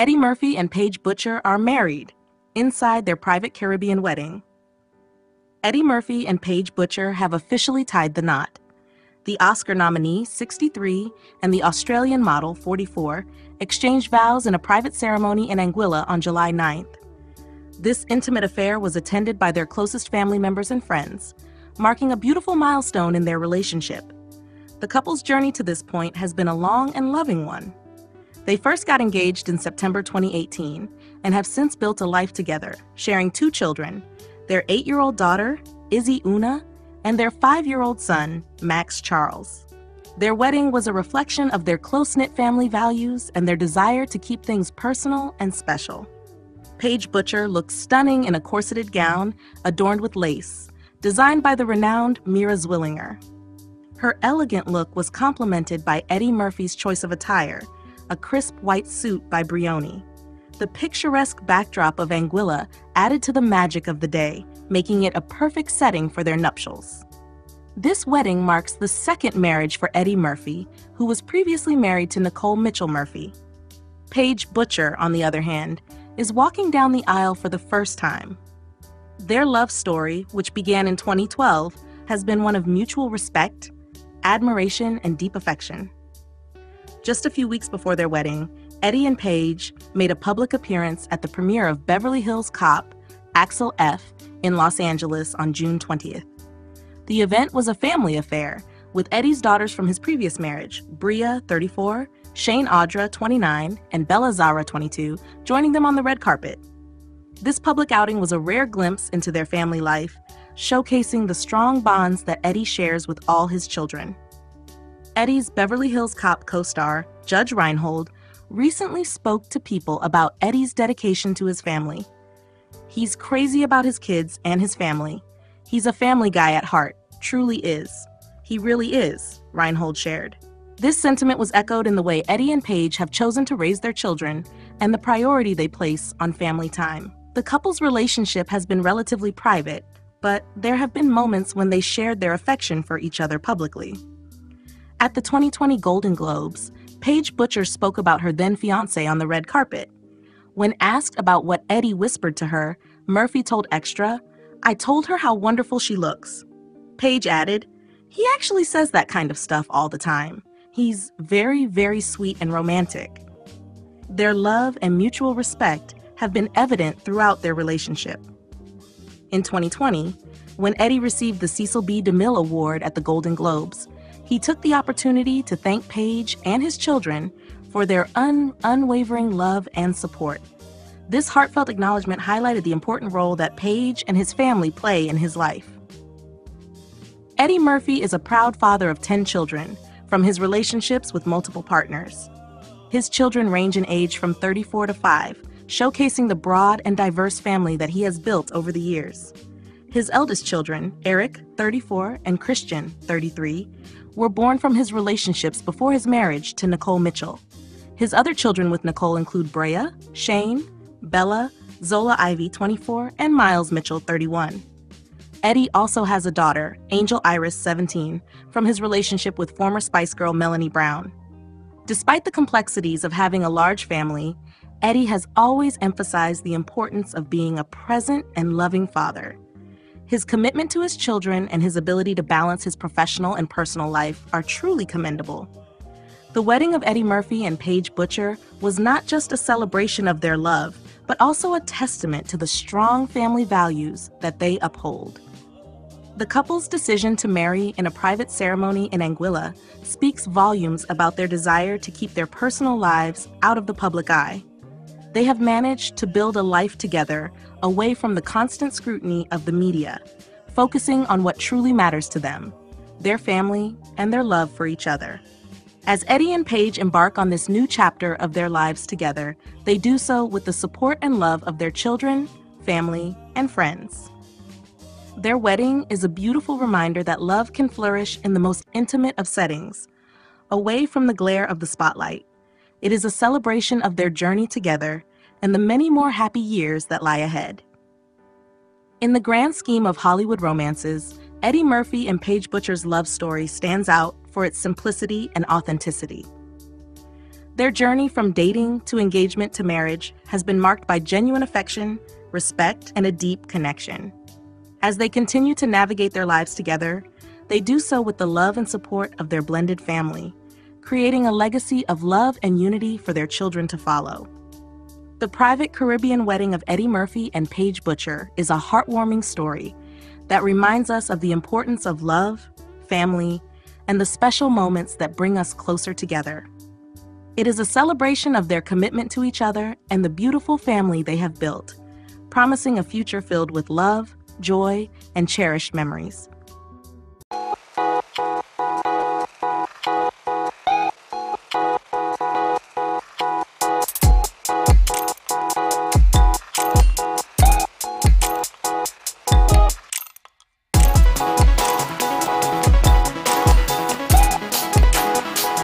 Eddie Murphy and Paige Butcher are married inside their private Caribbean wedding. Eddie Murphy and Paige Butcher have officially tied the knot. The Oscar nominee, 63, and the Australian model, 44, exchanged vows in a private ceremony in Anguilla on July 9th. This intimate affair was attended by their closest family members and friends, marking a beautiful milestone in their relationship. The couple's journey to this point has been a long and loving one. They first got engaged in September 2018 and have since built a life together, sharing two children their eight year old daughter, Izzy Oona, and their five year old son, Max Charles. Their wedding was a reflection of their close knit family values and their desire to keep things personal and special. Paige Butcher looked stunning in a corseted gown adorned with lace, designed by the renowned Mira Zwillinger. Her elegant look was complemented by Eddie Murphy's choice of attire, a crisp white suit by Brioni. The picturesque backdrop of Anguilla added to the magic of the day, making it a perfect setting for their nuptials. This wedding marks the second marriage for Eddie Murphy, who was previously married to Nicole Mitchell Murphy. Paige Butcher, on the other hand, is walking down the aisle for the first time. Their love story, which began in 2012, has been one of mutual respect, admiration, and deep affection. Just a few weeks before their wedding, Eddie and Paige made a public appearance at the premiere of Beverly Hills Cop, Axel F, in Los Angeles on June 20th. The event was a family affair, with Eddie's daughters from his previous marriage, Bria, 34, Shane Audra, 29, and Bella Zara, 22, joining them on the red carpet. This public outing was a rare glimpse into their family life, showcasing the strong bonds that Eddie shares with all his children. Eddie's Beverly Hills Cop co star, Judge Reinhold, recently spoke to people about Eddie's dedication to his family. He's crazy about his kids and his family. He's a family guy at heart, truly is. He really is, Reinhold shared. This sentiment was echoed in the way Eddie and Paige have chosen to raise their children and the priority they place on family time. The couple's relationship has been relatively private, but there have been moments when they shared their affection for each other publicly. At the 2020 Golden Globes, Paige Butcher spoke about her then fiance on the red carpet. When asked about what Eddie whispered to her, Murphy told Extra, I told her how wonderful she looks. Paige added, He actually says that kind of stuff all the time. He's very, very sweet and romantic. Their love and mutual respect have been evident throughout their relationship. In 2020, when Eddie received the Cecil B. DeMille Award at the Golden Globes, he took the opportunity to thank Paige and his children for their un- unwavering love and support. This heartfelt acknowledgement highlighted the important role that Paige and his family play in his life. Eddie Murphy is a proud father of 10 children from his relationships with multiple partners. His children range in age from 34 to 5, showcasing the broad and diverse family that he has built over the years. His eldest children, Eric, 34, and Christian, 33, were born from his relationships before his marriage to Nicole Mitchell. His other children with Nicole include Bria, Shane, Bella, Zola Ivy, 24, and Miles Mitchell, 31. Eddie also has a daughter, Angel Iris, 17, from his relationship with former Spice Girl Melanie Brown. Despite the complexities of having a large family, Eddie has always emphasized the importance of being a present and loving father. His commitment to his children and his ability to balance his professional and personal life are truly commendable. The wedding of Eddie Murphy and Paige Butcher was not just a celebration of their love, but also a testament to the strong family values that they uphold. The couple's decision to marry in a private ceremony in Anguilla speaks volumes about their desire to keep their personal lives out of the public eye. They have managed to build a life together away from the constant scrutiny of the media, focusing on what truly matters to them their family and their love for each other. As Eddie and Paige embark on this new chapter of their lives together, they do so with the support and love of their children, family, and friends. Their wedding is a beautiful reminder that love can flourish in the most intimate of settings, away from the glare of the spotlight. It is a celebration of their journey together and the many more happy years that lie ahead. In the grand scheme of Hollywood romances, Eddie Murphy and Paige Butcher's love story stands out for its simplicity and authenticity. Their journey from dating to engagement to marriage has been marked by genuine affection, respect, and a deep connection. As they continue to navigate their lives together, they do so with the love and support of their blended family, creating a legacy of love and unity for their children to follow. The private Caribbean wedding of Eddie Murphy and Paige Butcher is a heartwarming story that reminds us of the importance of love, family, and the special moments that bring us closer together. It is a celebration of their commitment to each other and the beautiful family they have built, promising a future filled with love, joy, and cherished memories.